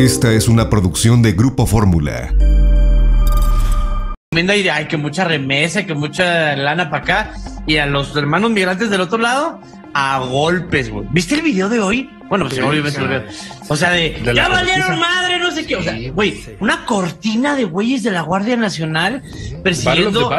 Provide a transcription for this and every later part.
Esta es una producción de Grupo Fórmula. y de, ay, que mucha remesa, que mucha lana para acá. Y a los hermanos migrantes del otro lado, a golpes, güey. ¿Viste el video de hoy? Bueno, pues obviamente lo veo. O sea, de, ya valieron madre, no sé qué. O sea, güey, una cortina de güeyes de la Guardia Nacional persiguiendo. De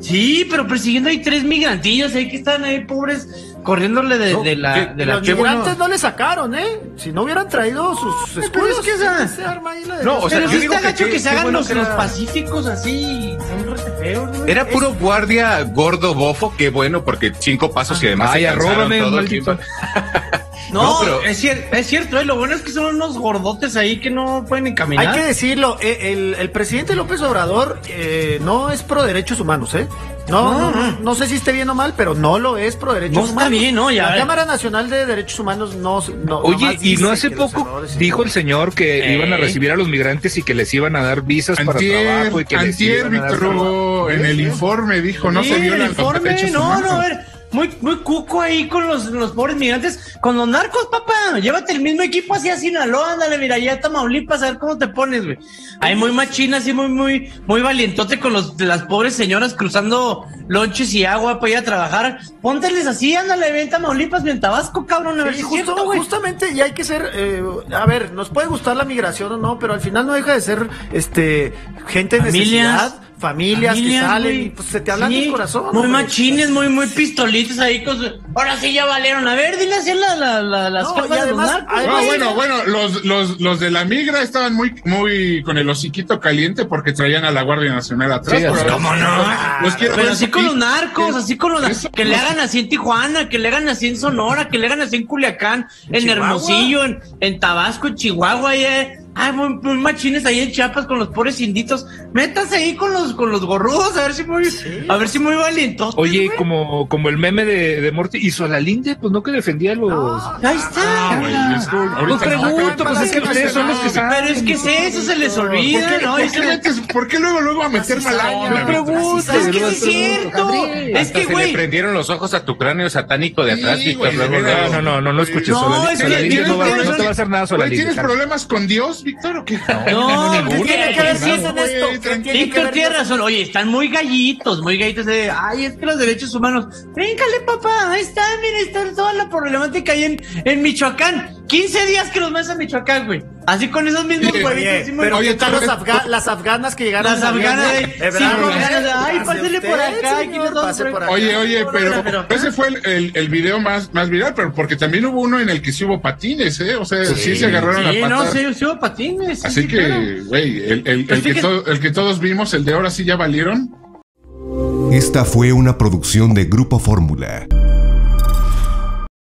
Sí, pero persiguiendo ahí tres migrantillos ahí que están ahí pobres corriéndole de, de la de la Los migrantes no le sacaron, ¿eh? Si no hubieran traído sus escudos, es que esa- se arma ahí la de- No, o sea, pero yo sí digo está que gacho que, qué- se hagan bueno los, que los era- pacíficos así, son feos, güey. Era puro guardia gordo bofo, qué bueno, porque cinco pasos y además todo el maldito. No, No, pero- es, cier- es cierto, eh, lo bueno es que son unos gordotes ahí que no pueden ni caminar. Hay que decirlo, eh, el, el presidente López Obrador eh, no es pro derechos humanos, ¿eh? No, no, no, no sé si esté bien o mal, pero no lo es pro derechos No está humanos. bien, ¿no? Ya- La Cámara Nacional de Derechos Humanos no. no Oye, y no hace poco dijo el señor que Eh. iban a recibir a los migrantes y que les iban a dar visas para trabajo y que les iban a dar en el informe dijo, no Sí, se el violan los informe, derechos no, humanos. no, a ver, muy, muy cuco ahí con los, los pobres migrantes, con los narcos, papá, llévate el mismo equipo así a Sinaloa, ándale, mira, ya a Tamaulipas, a ver cómo te pones, güey. Ahí muy machina, así muy, muy, muy valientote con los, las pobres señoras cruzando lonches y agua para ir a trabajar. Pónteles así, ándale, ven Tamaulipas, ven Tabasco, cabrón, a ver Sí, si justo- cierto, justamente, y hay que ser, eh, a ver, nos puede gustar la migración o no, pero al final no deja de ser, este, gente en Familias. necesidad, familias, Familias, que salen y pues se te hablan Sí, del corazón. Muy hombre. machines, muy, muy pistolitos ahí con su... Ahora sí ya valieron. A ver, dile así la, la, la, las No, de los además, narcos, además- No, bueno, bueno, los, los, los de la migra estaban muy, muy con el hociquito caliente porque traían a la Guardia Nacional atrás. Sí, pero- ¿cómo no? Los quiero Pero así con los narcos, así con los Eso, que le los- hagan así en Tijuana, que le hagan así en Sonora, que le hagan así en Culiacán, en, Chihuahua? Hermosillo, en, en Tabasco, en Chihuahua, eh. Ay, muy, muy machines ahí en Chiapas con los pobres inditos. Métase ahí con los, con los gorrudos, a ver si muy, a ver si muy valientos. Oye, como, como el meme de, de Morty y Solalinde, pues no que defendía a los. Ahí está. güey, es que ahorita Pues no, pregunto, pues es que ustedes son los que saben. Pero es que es eso, se les ¿Por olvida, qué, ¿no? por qué metes- por qué luego, luego a meter malaña? pregunto. Es que sí es cierto. Es Hasta que, se le güey. prendieron los ojos a tu cráneo satánico de atrás, Sí, Víctor. güey, veras. No, no, no, no escuches. No, Solalinde, es que no, no te va a hacer nada, Güey, Solalinde. ¿Tienes problemas con Dios, Víctor, o qué? No, ¿Qué Víctor, tiene que ver que Víctor tiene razón. Oye, están muy gallitos, muy gallitos de, ay, es que los derechos humanos. Bríncale, papá, ahí está, mira, está toda la problemática ahí en, en Michoacán. 15 días que los meses a Michoacán, güey. Así con esos mismos huevitos. Pero Oye, ¿qué tal pero- los afga- las afganas que llegaron Las afganas de- eh? sí, de, ¿eh? ay, pásele usted, por acá, señor, pase por acá. Oye, oye, pero, pero- ese fue el, el, el video más, más viral, pero porque también hubo uno en el que sí hubo patines, ¿eh? O sea, sí, se agarraron Sí, a no, sí, sí hubo patines. sí, Así sí, que, claro. güey, el, el, Pues que el que todos vimos, el de ahora sí ya valieron. Esta fue una producción de Grupo Fórmula.